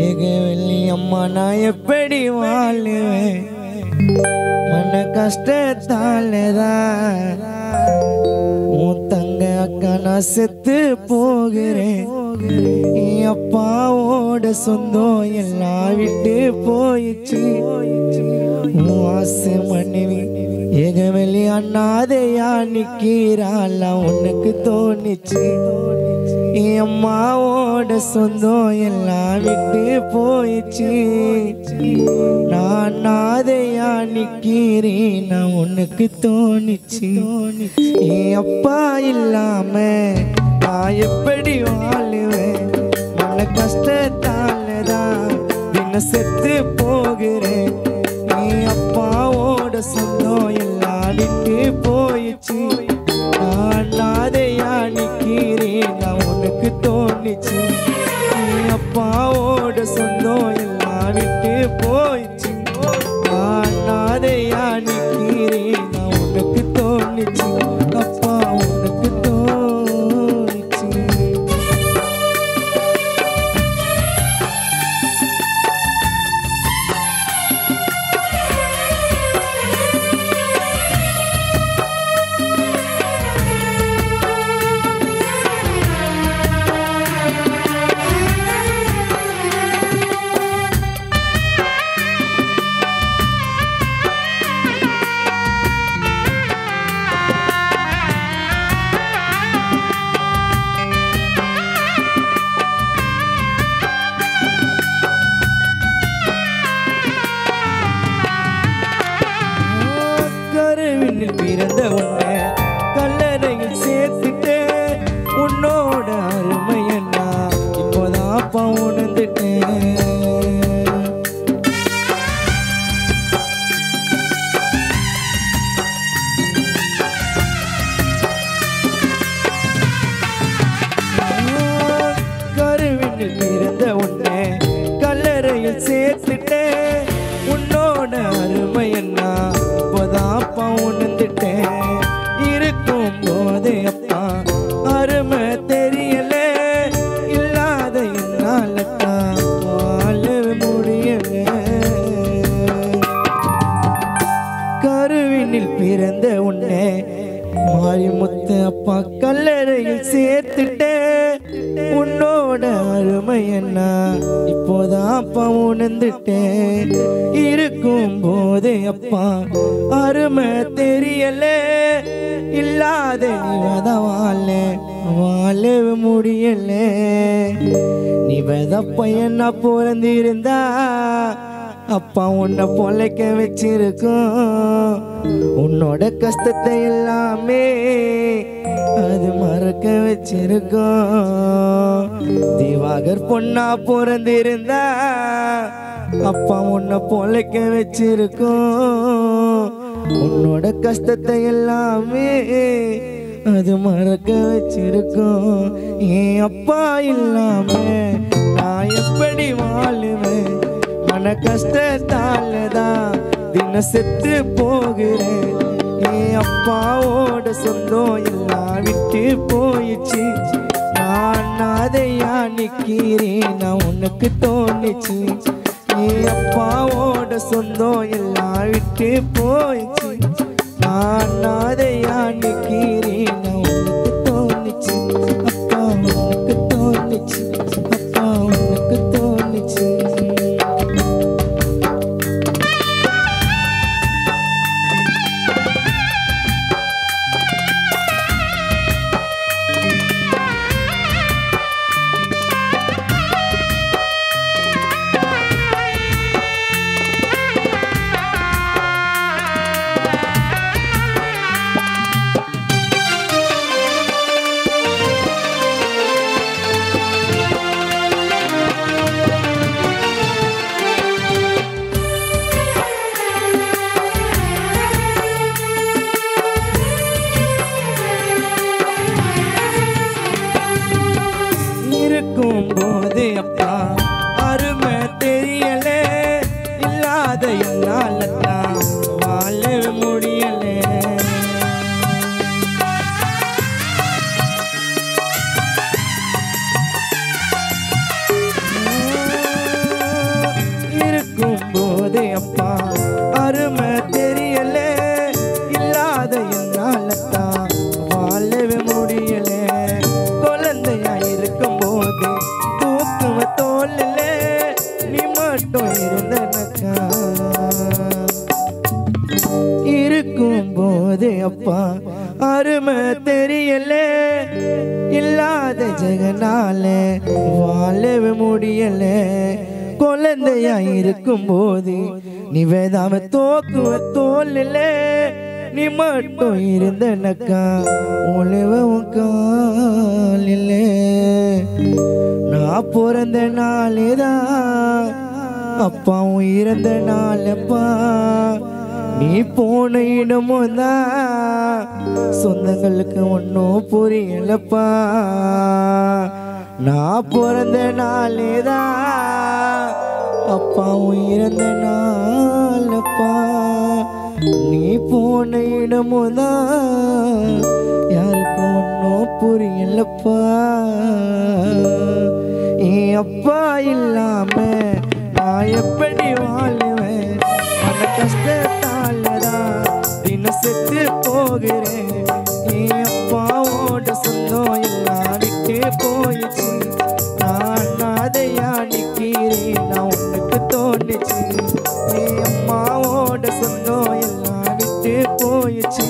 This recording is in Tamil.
ஏக வெள்ளி அம்மா நான் எப்படி வாழுவேன்? மன கஷ்டத்தாலதான் உன் தங்க அக்கா நான் செத்து போகிறேன். அப்பாவோட சொந்தம் எல்லாம் விட்டு போயிடுச்சு. உன் ஆசை மனைவி எங்க வெளி அண்ணாதையா நிக்கிறாள். உனக்கு தோணிச்சு. என் அம்மாவோட சொந்தம் எல்லாம் விட்டு போயிடுச்சு. நான் நாதையா நிக்கிறேன் நான் உனக்கு தோணிச்சு. என் அப்பா இல்லாம நான் எப்படி வாழுவேன்? மன கஷ்டத்தாலதான் தின செத்து போகிறேன். நீ அப்பாவோட சொந்தம் எல்லாம் விட்டு போயிடுச்சு. நான் தோணிச்சு நீ அப்பாவோட சொந்தம் எல்லாம் விட்டு போயிடுச்சு உன்னோட பிறந்த உன்னை மாரிமுத்து அப்பா கல்லறையில் சேர்த்துட்டே. உன்னோட அருமை என்ன? இப்போதான் அப்பா உணர்ந்துட்டேன். இருக்கும் போதே அப்பா அருமை தெரியல. இல்லாத நீவத வாழ வாழ முடியல. நீ வெத என்ன பிறந்திருந்தா அப்பா உன்னை பொழைக்க வச்சிருக்கோம். உன்னோட கஷ்டத்தை எல்லாமே அது மறக்க வச்சிருக்கோம். திவாகர் பொண்ணா பிறந்திருந்தா அப்பா உன்னை பொழைக்க வச்சிருக்கோம். உன்னோட கஷ்டத்தை எல்லாமே அது மறக்க வச்சிருக்கோம். ஏன் அப்பா இல்லாம நான் எப்படி வாழுவேன்? மன கஷ்டத்தாலதான் தின செத்து போகிறேன். என் அப்பாவோட சொந்தம் எல்லாம் விட்டு போயிடுச்சு. நான் அதையா நிக்கிறேன் நான் உனக்கு தோணுச்சு. என் அப்பாவோட சொந்தம் எல்லாம் விட்டு போயிடுச்சு. நான் அதையா நிக்கிறேன் இருக்கும் போது அப்பா அருமை தெரியல இல்லாத என்னால போது அப்பா. அருமை தெரியல. இல்லாத ஜெகனால வாழவே முடியல. குழந்தையா இருக்கும் போது நீ வேதாம தோக்குவ தோல்ல நீ மட்டும் இருந்தனக்கா. உழவும் காலில். நான் பிறந்த நாளேதான் அப்பாவும் இறந்த நாளப்பா. நீ போன இடமும் தான் சொந்தங்களுக்கு ஒன்றும் புரியலப்பா. நான் பிறந்த நாளே தான் அப்பாவும் இறந்த நாளப்பா. நீ போன இடமும் தான் யாருக்கும் ஒன்றும் புரியலப்பா. என் அப்பா இல்லாம நான் எப்படி வாழுவேன்? போகிறேன். நீ அப்பாவோட சொந்தம் எல்லாம் விட்டே போயிடுச்சு. நான் அதையா நிற்கிறேன் நான் உனக்கு தோணுச்சு. நீ அம்மாவோட சொந்தம் எல்லாம் விட்டு போயிடுச்சு.